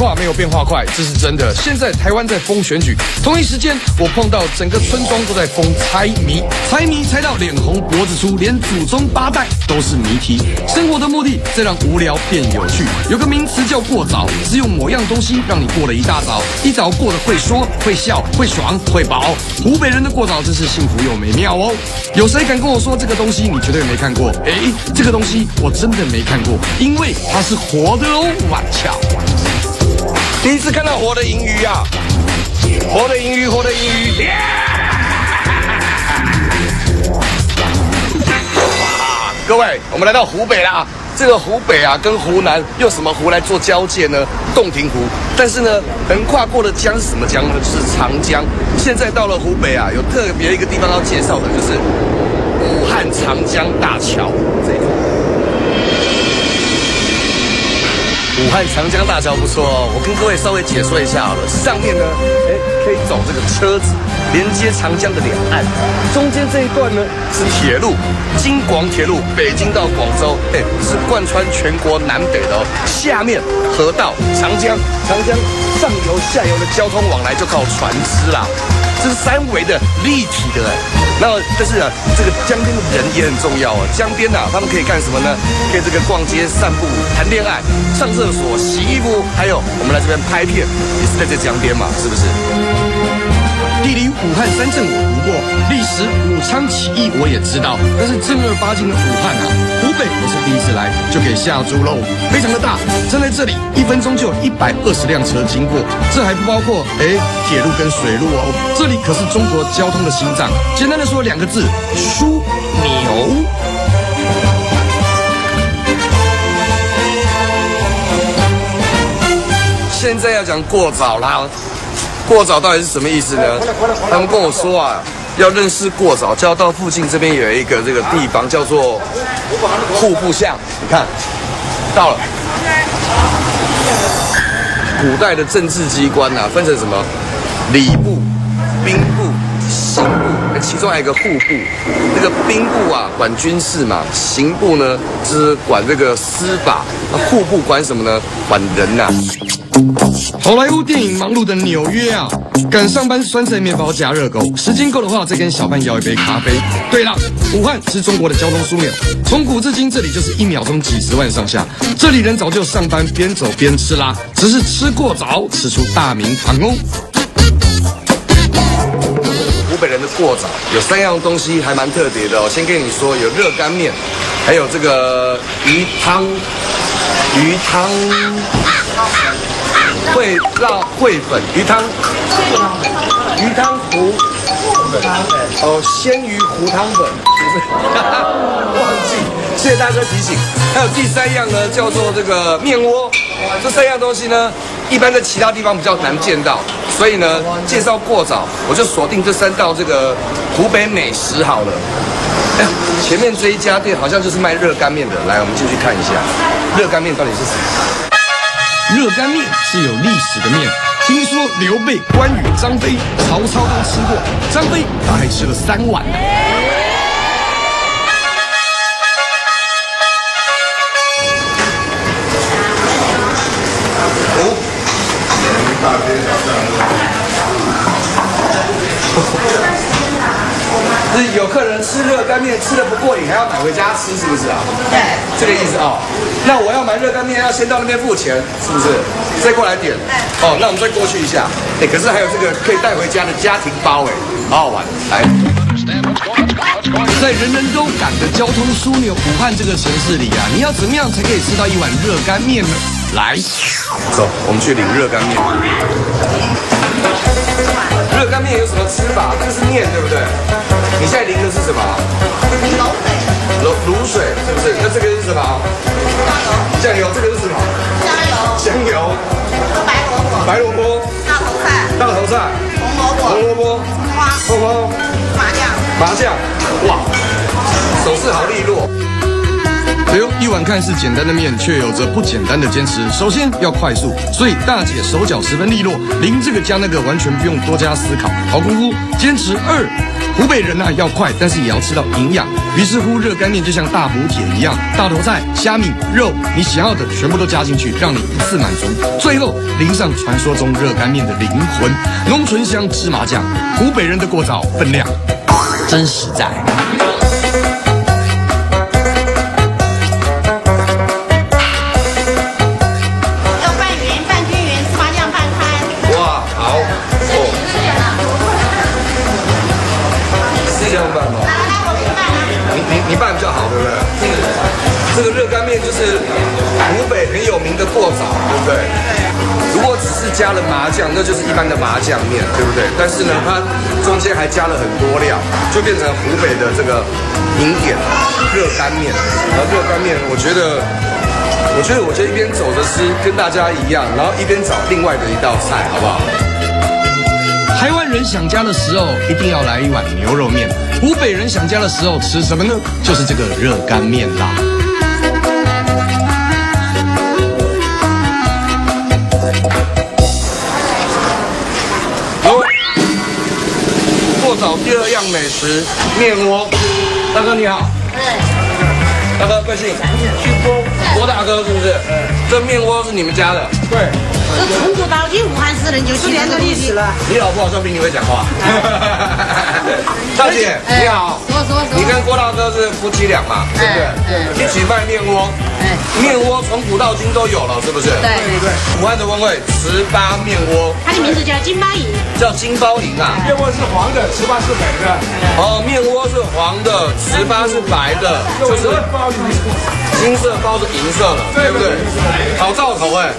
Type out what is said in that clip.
话没有变化快，这是真的。现在台湾在封选举，同一时间我碰到整个村庄都在封猜谜，猜谜猜到脸红脖子粗，连祖宗八代都是谜题。生活的目的在让无聊变有趣，有个名词叫过早，只有某样东西让你过了一大早，一早过得会说会笑会爽会饱。湖北人的过早真是幸福又美妙哦。有谁敢跟我说这个东西你绝对没看过？哎，这个东西我真的没看过，因为它是活的哦，哇巧。第一次看到活的银鱼啊！活的银鱼，活的银鱼！哇各位，我们来到湖北啦。这个湖北啊，跟湖南用什么湖来做交界呢？洞庭湖。但是呢，横跨过的江是什么江呢？就是长江。现在到了湖北啊，有特别一个地方要介绍的，就是武汉长江大桥。这武汉长江大桥不错哦，我跟各位稍微解说一下好了。上面呢，哎，可以走这个车子连接长江的两岸，中间这一段呢是铁路，京广铁路，北京到广州，哎，是贯穿全国南北的哦。下面河道长江，长江上游下游的交通往来就靠船只啦。这是三维的立体的，那但是啊，这个江边的人也很重要啊。江边呐，他们可以干什么呢？可以这个逛街、散步、谈恋爱、上厕所、洗衣服，还有我们来这边拍片，也是在这江边嘛，是不是？地理武汉三镇我读过，历史武昌起义我也知道，但是正儿八经的武汉啊，湖北我是第一次来，就给下猪喽，非常的大，站在这里一分钟就有一百二十辆车经过，这还不包括哎铁路跟水路哦，这里可是中国交通的心脏，简单的说两个字，枢纽。现在要讲过早啦。过早到底是什么意思呢？他们跟我说啊，要认识过早，就要到附近这边有一个这个地方叫做户部巷。你看，到了。古代的政治机关呐，分成什么？礼部、兵部、刑部，其中还有一个户部。那个兵部啊，管军事嘛；刑部呢，就是管这个司法。那户部管什么呢？管人呐。好莱坞电影忙碌的纽约啊，赶上班酸菜面包加热狗，时间够的话再跟小贩要一杯咖啡。对了，武汉是中国的交通枢纽，从古至今这里就是一秒钟几十万上下，这里人早就上班边走边吃啦，只是吃过早吃出大名堂哦。湖北人的过早有三样东西还蛮特别的哦，先跟你说有热干面，还有这个鱼汤，鱼汤。会辣烩粉鱼汤，鱼汤糊，哦，鲜鱼糊汤粉，忘记，谢谢大哥提醒。还有第三样呢，叫做这个面窝。这三样东西呢，一般在其他地方比较难见到，所以呢，介绍过早，我就锁定这三道这个湖北美食好了。哎，前面这一家店好像就是卖热干面的，来，我们进去看一下，热干面到底是什么？热干面是有历史的面，听说刘备、关羽、张飞、曹操都吃过，张飞他还吃了三碗呢。吃热干面吃的不过瘾，还要买回家吃，是不是啊？对，这个意思啊。那我要买热干面，要先到那边付钱，是不是？再过来点。哦，那我们再过去一下。哎，可是还有这个可以带回家的家庭包，哎，好好玩。来，在人人都赶的交通枢纽武汉这个城市里啊，你要怎么样才可以吃到一碗热干面呢？来，走，我们去领热干面。热干面有什么吃法？这个是面，对不对？你现在淋的是什么？卤水。卤卤水是不是？那这个是什么？酱油。酱油，这个是什么？香油。香油。白萝卜。白萝卜。大头菜。大头菜。红萝卜。红萝卜。葱花。葱花。麻酱。麻酱。哇，手势好利落。哎呦，一碗看似简单的面，却有着不简单的坚持。首先要快速，所以大姐手脚十分利落，淋这个加那个完全不用多加思考，好功夫。坚持二，湖北人呐、要快，但是也要吃到营养。于是乎，热干面就像大补铁一样，大头菜、虾米、肉，你想要的全部都加进去，让你一次满足。最后淋上传说中热干面的灵魂——浓醇香芝麻酱，湖北人的过早分量，真实在。这个热干面就是湖北很有名的过早，对不对？如果只是加了麻酱，那就是一般的麻酱面，对不对？但是呢，它中间还加了很多料，就变成湖北的这个名点热干面。然后热干面，我觉得，我觉得，我就一边走着吃，跟大家一样，然后一边找另外的一道菜，好不好？台湾人想家的时候，一定要来一碗牛肉面；湖北人想家的时候，吃什么呢？就是这个热干面啦。过早第二样美食面窝，大哥你好，大哥贵姓？姓郭，郭大哥是不是？这面窝是你们家的？对。这从古到今，武汉市人有七年的历史了。你老婆好像比你会讲话。大姐你好，说说说你跟郭大哥是夫妻俩嘛？对不对？一起卖面窝，哎，面窝从古到今都有了，是不是？对对对。武汉的风味，糍粑面窝它的名字叫金巴银，叫金包银啊。面窝是黄的，糍粑是白的，哦，面窝是黄的，糍粑是白的，就是。金色包是银色的，对不对？好兆头哎。